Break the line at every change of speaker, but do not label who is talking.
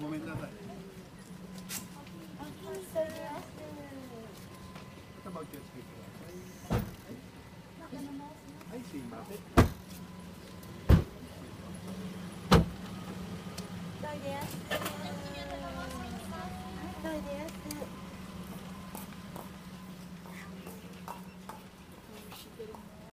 ごめんなさい。はい、すいません。